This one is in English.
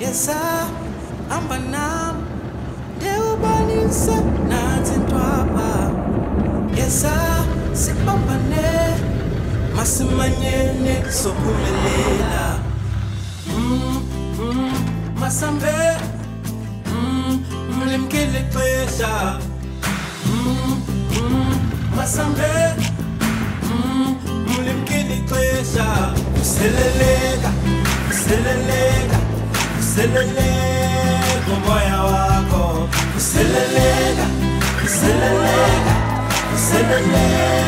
yesa amba nami ndewubonisa nansi ntwapa yesa sibambane masimanyene sophumelela Mm, mm, masambe. Mm, mlimkile xesha. Mm, mm, masambe. Mm, mlimkile xesha. Useleleka useleleka useleleka umoya wakho. Useleleka useleleka useleleka